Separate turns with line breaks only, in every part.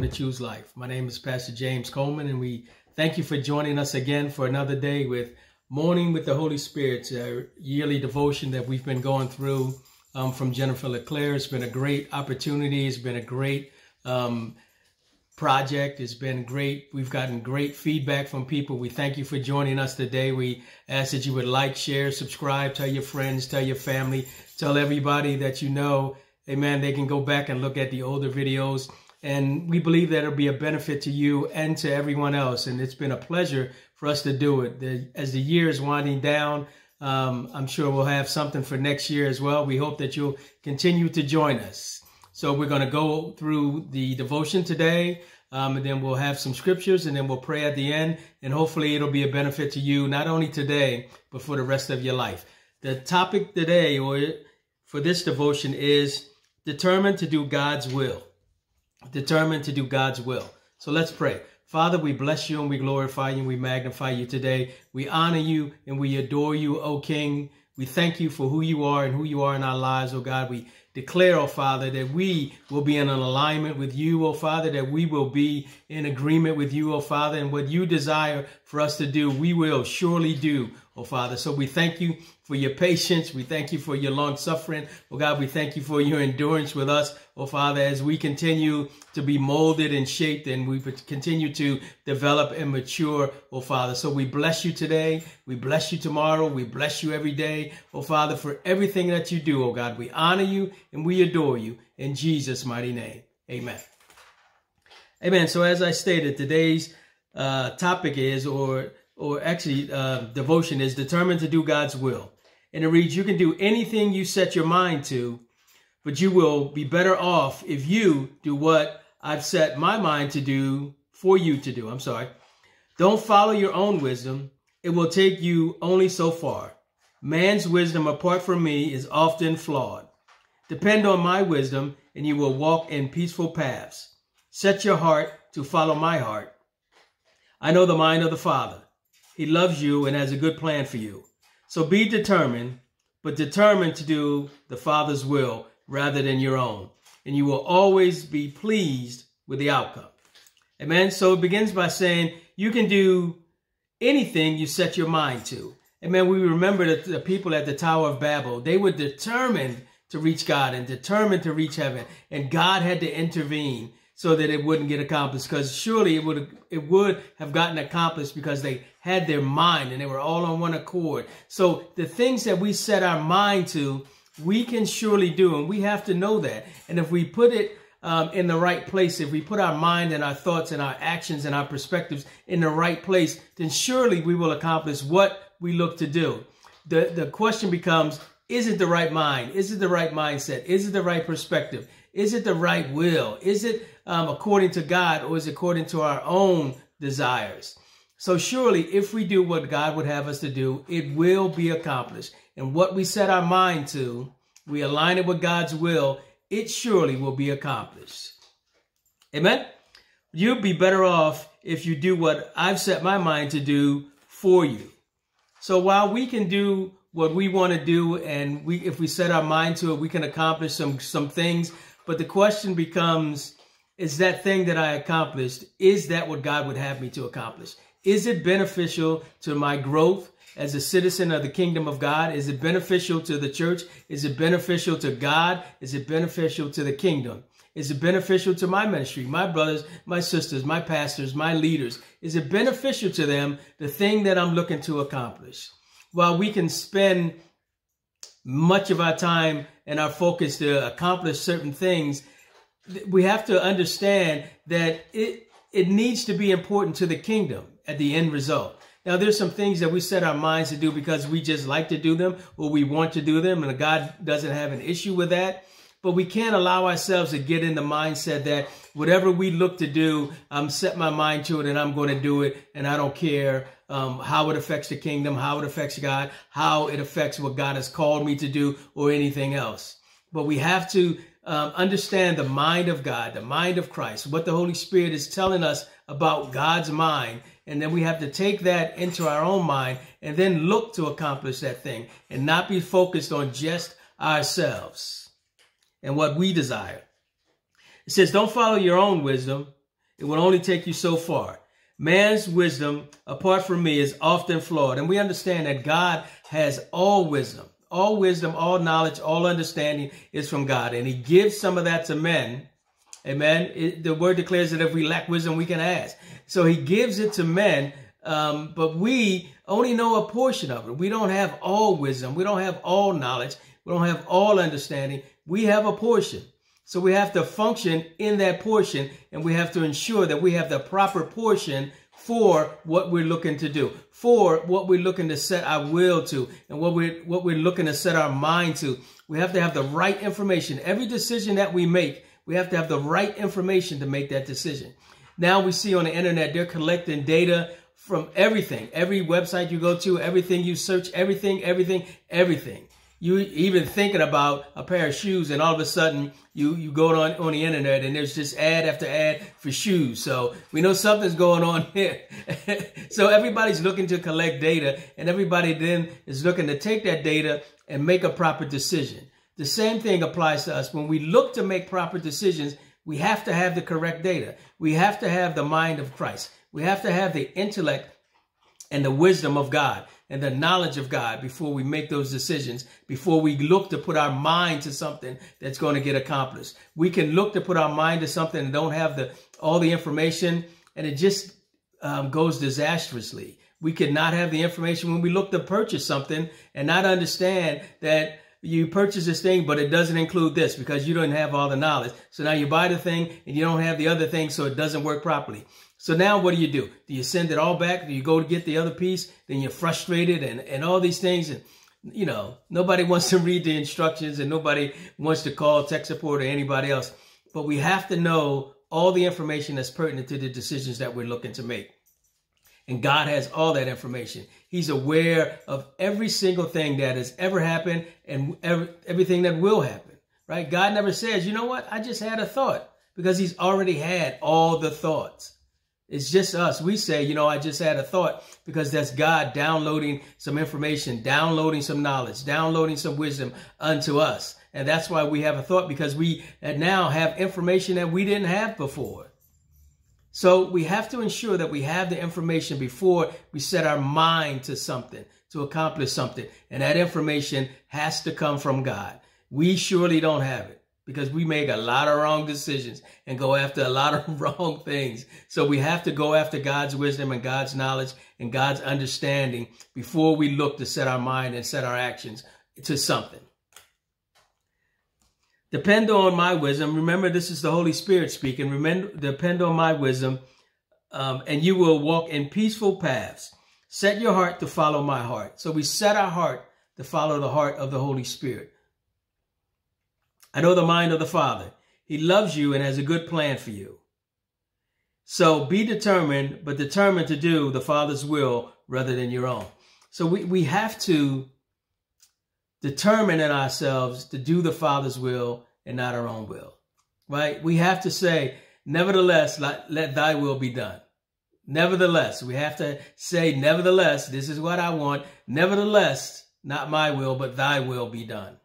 welcome to Choose Life. My name is Pastor James Coleman, and we thank you for joining us again for another day with Morning with the Holy Spirit, a yearly devotion that we've been going through um, from Jennifer LeClaire. It's been a great opportunity. It's been a great um, project. It's been great. We've gotten great feedback from people. We thank you for joining us today. We ask that you would like, share, subscribe, tell your friends, tell your family, tell everybody that you know Amen. They can go back and look at the older videos. And we believe that it'll be a benefit to you and to everyone else. And it's been a pleasure for us to do it. The, as the year is winding down, um, I'm sure we'll have something for next year as well. We hope that you'll continue to join us. So we're going to go through the devotion today. Um, and then we'll have some scriptures and then we'll pray at the end. And hopefully it'll be a benefit to you, not only today, but for the rest of your life. The topic today or for this devotion is determined to do God's will. Determined to do God's will. So let's pray. Father, we bless you and we glorify you and we magnify you today. We honor you and we adore you, O King. We thank you for who you are and who you are in our lives, O God. We declare, O Father, that we will be in an alignment with you, O Father, that we will be in agreement with you, O Father, and what you desire for us to do, we will surely do, O Father. So we thank you for your patience. We thank you for your long suffering. Oh God, we thank you for your endurance with us. Oh Father, as we continue to be molded and shaped and we continue to develop and mature, oh Father. So we bless you today. We bless you tomorrow. We bless you every day, oh Father, for everything that you do, oh God. We honor you and we adore you in Jesus' mighty name. Amen. Amen. So as I stated, today's uh, topic is, or or actually uh, devotion is determined to do God's will. And it reads, You can do anything you set your mind to, but you will be better off if you do what I've set my mind to do for you to do. I'm sorry. Don't follow your own wisdom. It will take you only so far. Man's wisdom apart from me is often flawed. Depend on my wisdom and you will walk in peaceful paths. Set your heart to follow my heart. I know the mind of the Father. He loves you and has a good plan for you. So be determined, but determined to do the Father's will rather than your own. And you will always be pleased with the outcome. Amen. So it begins by saying you can do anything you set your mind to. Amen. We remember that the people at the Tower of Babel, they were determined to reach God and determined to reach heaven. And God had to intervene so that it wouldn't get accomplished because surely it would it would have gotten accomplished because they had their mind and they were all on one accord. So the things that we set our mind to we can surely do and we have to know that. And if we put it um, in the right place if we put our mind and our thoughts and our actions and our perspectives in the right place then surely we will accomplish what we look to do. The the question becomes is it the right mind? Is it the right mindset? Is it the right perspective is it the right will? Is it um, according to God or is it according to our own desires? So surely if we do what God would have us to do, it will be accomplished. And what we set our mind to, we align it with God's will, it surely will be accomplished. Amen? You'll be better off if you do what I've set my mind to do for you. So while we can do what we want to do and we if we set our mind to it, we can accomplish some some things but the question becomes, is that thing that I accomplished, is that what God would have me to accomplish? Is it beneficial to my growth as a citizen of the kingdom of God? Is it beneficial to the church? Is it beneficial to God? Is it beneficial to the kingdom? Is it beneficial to my ministry, my brothers, my sisters, my pastors, my leaders? Is it beneficial to them, the thing that I'm looking to accomplish? While we can spend much of our time and our focus to accomplish certain things, we have to understand that it it needs to be important to the kingdom at the end result. Now, there's some things that we set our minds to do because we just like to do them or we want to do them, and God doesn't have an issue with that. But we can't allow ourselves to get in the mindset that whatever we look to do, I'm set my mind to it and I'm going to do it, and I don't care um, how it affects the kingdom, how it affects God, how it affects what God has called me to do, or anything else. But we have to um, understand the mind of God, the mind of Christ, what the Holy Spirit is telling us about God's mind. And then we have to take that into our own mind and then look to accomplish that thing and not be focused on just ourselves and what we desire. It says, don't follow your own wisdom. It will only take you so far. Man's wisdom, apart from me, is often flawed. And we understand that God has all wisdom. All wisdom, all knowledge, all understanding is from God. And he gives some of that to men. Amen. It, the word declares that if we lack wisdom, we can ask. So he gives it to men, um, but we only know a portion of it. We don't have all wisdom. We don't have all knowledge. We don't have all understanding. We have a portion. So we have to function in that portion and we have to ensure that we have the proper portion for what we're looking to do, for what we're looking to set our will to, and what we're what we're looking to set our mind to. We have to have the right information. Every decision that we make, we have to have the right information to make that decision. Now we see on the internet, they're collecting data from everything, every website you go to, everything you search, everything, everything, everything. You even thinking about a pair of shoes and all of a sudden you, you go on, on the internet and there's just ad after ad for shoes. So we know something's going on here. so everybody's looking to collect data and everybody then is looking to take that data and make a proper decision. The same thing applies to us. When we look to make proper decisions, we have to have the correct data. We have to have the mind of Christ. We have to have the intellect and the wisdom of God and the knowledge of God before we make those decisions, before we look to put our mind to something that's going to get accomplished. We can look to put our mind to something and don't have the all the information, and it just um, goes disastrously. We cannot have the information when we look to purchase something and not understand that you purchase this thing, but it doesn't include this because you don't have all the knowledge. So now you buy the thing and you don't have the other thing, so it doesn't work properly. So now what do you do? Do you send it all back? Do you go to get the other piece? Then you're frustrated and, and all these things. And, you know, nobody wants to read the instructions and nobody wants to call tech support or anybody else. But we have to know all the information that's pertinent to the decisions that we're looking to make. And God has all that information. He's aware of every single thing that has ever happened and every, everything that will happen, right? God never says, you know what? I just had a thought because he's already had all the thoughts. It's just us. We say, you know, I just had a thought because that's God downloading some information, downloading some knowledge, downloading some wisdom unto us. And that's why we have a thought because we now have information that we didn't have before. So we have to ensure that we have the information before we set our mind to something, to accomplish something. And that information has to come from God. We surely don't have it because we make a lot of wrong decisions and go after a lot of wrong things. So we have to go after God's wisdom and God's knowledge and God's understanding before we look to set our mind and set our actions to something. Depend on my wisdom. Remember, this is the Holy Spirit speaking. Remember, depend on my wisdom, um, and you will walk in peaceful paths. Set your heart to follow my heart. So we set our heart to follow the heart of the Holy Spirit. I know the mind of the Father. He loves you and has a good plan for you. So be determined, but determined to do the Father's will rather than your own. So we, we have to determine in ourselves to do the Father's will and not our own will, right? We have to say, nevertheless, let, let thy will be done. Nevertheless, we have to say, nevertheless, this is what I want. Nevertheless, not my will, but thy will be done.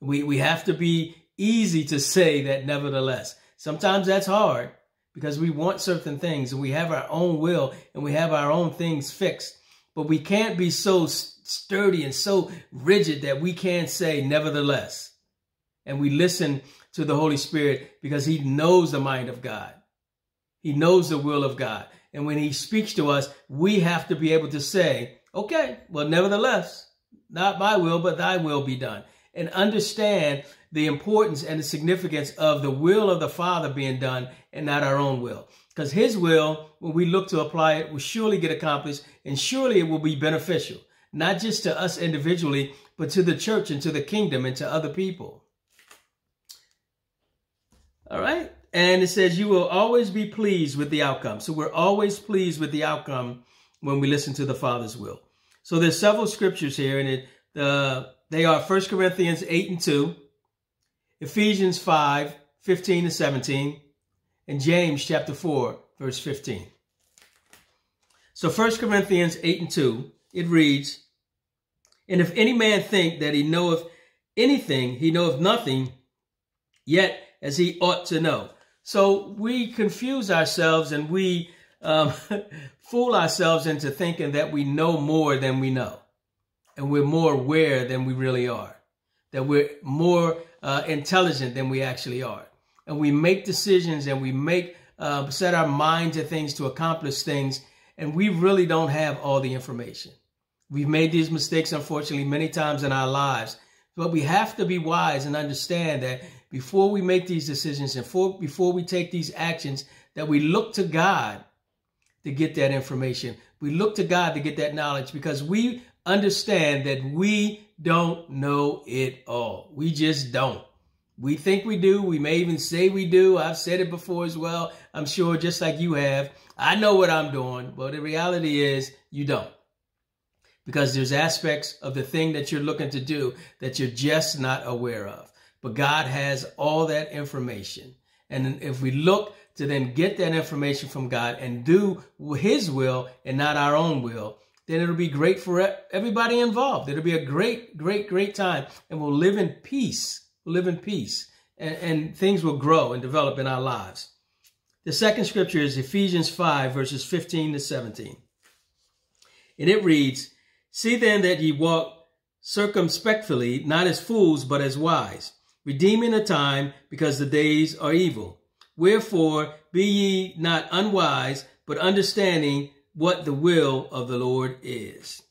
We, we have to be easy to say that nevertheless. Sometimes that's hard because we want certain things and we have our own will and we have our own things fixed. But we can't be so sturdy and so rigid that we can't say nevertheless. And we listen to the Holy Spirit because he knows the mind of God. He knows the will of God. And when he speaks to us, we have to be able to say, okay, well, nevertheless, not my will, but thy will be done and understand the importance and the significance of the will of the Father being done and not our own will. Because his will, when we look to apply it, will surely get accomplished and surely it will be beneficial, not just to us individually, but to the church and to the kingdom and to other people. All right. And it says, you will always be pleased with the outcome. So we're always pleased with the outcome when we listen to the Father's will. So there's several scriptures here, and it, the they are 1 Corinthians 8 and 2, Ephesians 5, 15 to 17, and James chapter 4, verse 15. So 1 Corinthians 8 and 2, it reads, And if any man think that he knoweth anything, he knoweth nothing, yet as he ought to know. So we confuse ourselves and we um, fool ourselves into thinking that we know more than we know. And we're more aware than we really are. That we're more uh, intelligent than we actually are. And we make decisions and we make, uh, set our mind to things to accomplish things. And we really don't have all the information. We've made these mistakes, unfortunately, many times in our lives. But we have to be wise and understand that before we make these decisions and for, before we take these actions, that we look to God to get that information. We look to God to get that knowledge because we understand that we don't know it all. We just don't. We think we do. We may even say we do. I've said it before as well. I'm sure just like you have. I know what I'm doing. But the reality is you don't because there's aspects of the thing that you're looking to do that you're just not aware of. But God has all that information. And if we look to then get that information from God and do his will and not our own will, then it'll be great for everybody involved. It'll be a great, great, great time. And we'll live in peace. We'll live in peace. And, and things will grow and develop in our lives. The second scripture is Ephesians 5, verses 15 to 17. And it reads, See then that ye walk circumspectly, not as fools, but as wise, redeeming the time, because the days are evil. Wherefore be ye not unwise, but understanding what the will of the Lord is.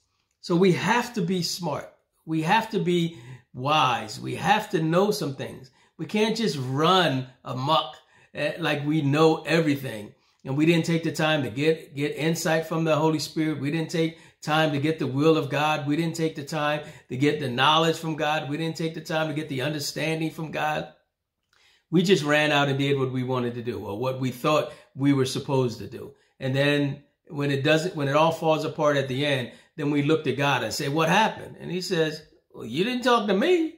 So we have to be smart. We have to be wise. We have to know some things. We can't just run amok eh, like we know everything. And we didn't take the time to get, get insight from the Holy Spirit. We didn't take time to get the will of God. We didn't take the time to get the knowledge from God. We didn't take the time to get the understanding from God. We just ran out and did what we wanted to do or what we thought we were supposed to do. And then when it doesn't, when it all falls apart at the end, then we look to God and say, what happened? And he says, well, you didn't talk to me.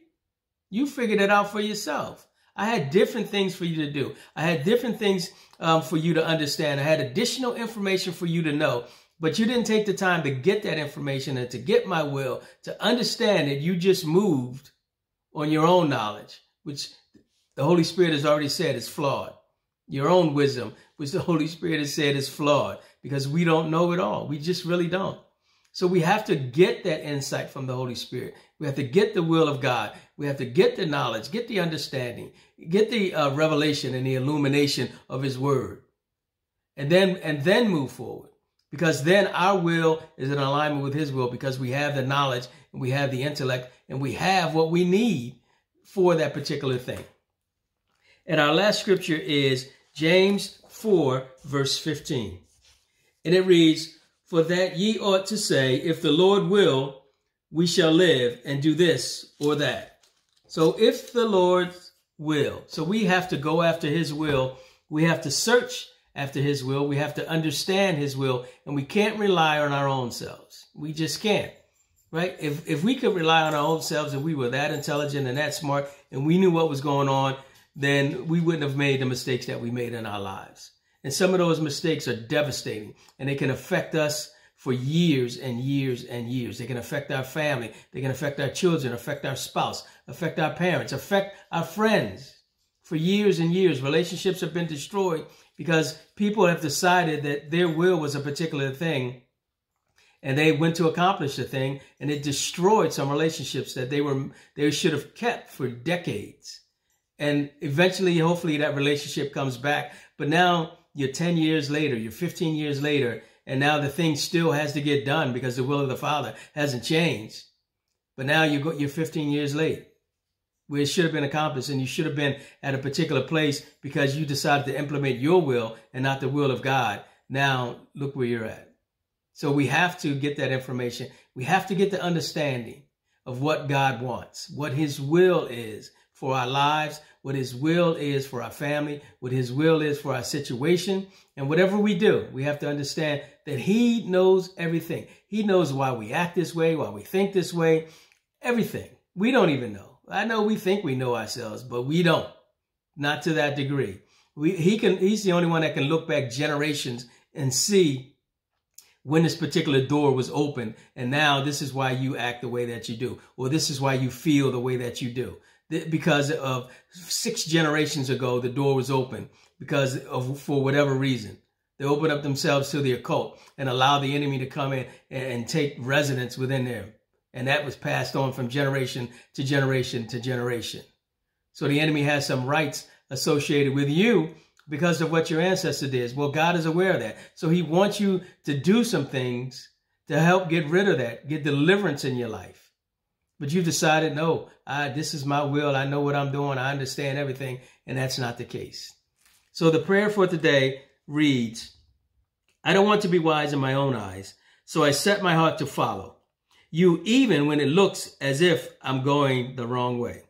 You figured it out for yourself. I had different things for you to do. I had different things um, for you to understand. I had additional information for you to know. But you didn't take the time to get that information and to get my will, to understand that you just moved on your own knowledge, which the Holy Spirit has already said is flawed. Your own wisdom, which the Holy Spirit has said is flawed because we don't know it all. We just really don't. So we have to get that insight from the Holy Spirit. We have to get the will of God. We have to get the knowledge, get the understanding, get the uh, revelation and the illumination of His Word, and then and then move forward because then our will is in alignment with his will because we have the knowledge and we have the intellect and we have what we need for that particular thing. And our last scripture is James 4, verse 15. And it reads, For that ye ought to say, If the Lord will, we shall live and do this or that. So if the Lord will, so we have to go after his will, we have to search after his will. We have to understand his will and we can't rely on our own selves. We just can't, right? If, if we could rely on our own selves and we were that intelligent and that smart and we knew what was going on, then we wouldn't have made the mistakes that we made in our lives. And some of those mistakes are devastating and they can affect us for years and years and years. They can affect our family. They can affect our children, affect our spouse, affect our parents, affect our friends. For years and years, relationships have been destroyed because people have decided that their will was a particular thing and they went to accomplish the thing and it destroyed some relationships that they were they should have kept for decades. And eventually hopefully that relationship comes back. But now you're 10 years later you're 15 years later and now the thing still has to get done because the will of the father hasn't changed. But now you go, you're 15 years late where it should have been accomplished and you should have been at a particular place because you decided to implement your will and not the will of God. Now look where you're at. So we have to get that information. We have to get the understanding of what God wants, what his will is for our lives, what his will is for our family, what his will is for our situation. And whatever we do, we have to understand that he knows everything. He knows why we act this way, why we think this way, everything. We don't even know. I know we think we know ourselves, but we don't. Not to that degree. We, he can, he's the only one that can look back generations and see when this particular door was open. And now this is why you act the way that you do, or this is why you feel the way that you do. Because of six generations ago, the door was open because of for whatever reason. They open up themselves to the occult and allow the enemy to come in and take residence within them. And that was passed on from generation to generation to generation. So the enemy has some rights associated with you because of what your ancestor did. Well, God is aware of that. So he wants you to do some things to help get rid of that, get deliverance in your life. But you've decided, no, I, this is my will. I know what I'm doing. I understand everything. And that's not the case. So the prayer for today reads, I don't want to be wise in my own eyes, so I set my heart to follow you even when it looks as if I'm going the wrong way.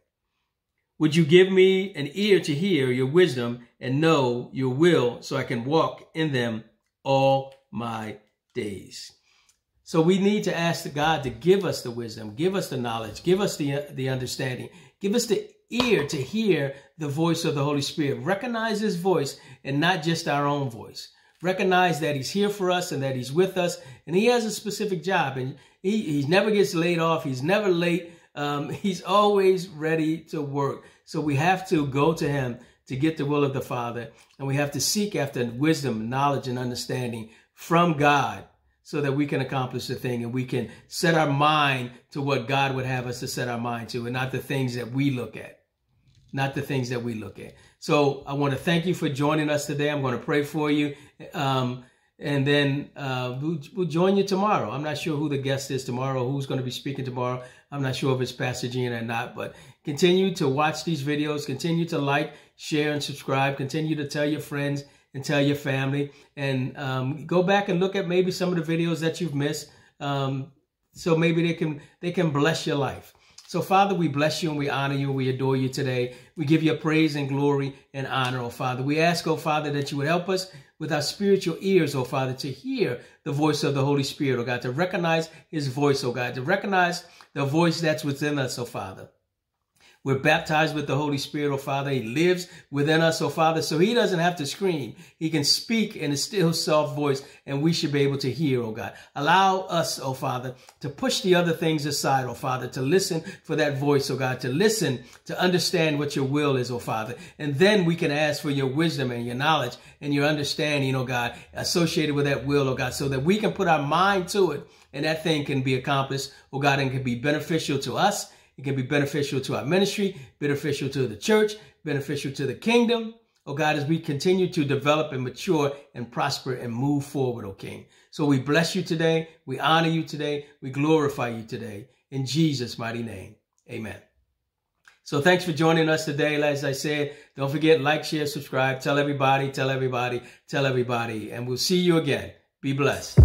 Would you give me an ear to hear your wisdom and know your will so I can walk in them all my days? So we need to ask God to give us the wisdom, give us the knowledge, give us the, the understanding, give us the ear to hear the voice of the Holy Spirit. Recognize his voice and not just our own voice. Recognize that he's here for us and that he's with us and he has a specific job and he, he never gets laid off. He's never late. Um, he's always ready to work. So we have to go to him to get the will of the Father and we have to seek after wisdom, knowledge, and understanding from God so that we can accomplish the thing and we can set our mind to what God would have us to set our mind to and not the things that we look at. Not the things that we look at. So I want to thank you for joining us today. I'm going to pray for you. Um, and then uh, we'll, we'll, join you tomorrow. I'm not sure who the guest is tomorrow, who's going to be speaking tomorrow. I'm not sure if it's Pastor Gina or not, but continue to watch these videos, continue to like, share, and subscribe. Continue to tell your friends and tell your family. And um, go back and look at maybe some of the videos that you've missed. Um, so maybe they can they can bless your life. So, Father, we bless you and we honor you we adore you today. We give you praise and glory and honor, oh Father. We ask, oh Father, that you would help us with our spiritual ears, oh Father, to hear the voice of the Holy Spirit, oh God, to recognize his voice, oh God, to recognize the voice that's within us, oh Father. We're baptized with the Holy Spirit, oh Father. He lives within us, oh Father, so he doesn't have to scream. He can speak in a still soft voice, and we should be able to hear, oh God. Allow us, oh Father, to push the other things aside, oh Father, to listen for that voice, oh God, to listen, to understand what your will is, oh Father. And then we can ask for your wisdom and your knowledge and your understanding, oh God, associated with that will, oh God, so that we can put our mind to it and that thing can be accomplished, oh God, and can be beneficial to us it can be beneficial to our ministry, beneficial to the church, beneficial to the kingdom. Oh God, as we continue to develop and mature and prosper and move forward, oh King. So we bless you today. We honor you today. We glorify you today. In Jesus' mighty name. Amen. So thanks for joining us today. As I said, don't forget, like, share, subscribe, tell everybody, tell everybody, tell everybody, and we'll see you again. Be blessed.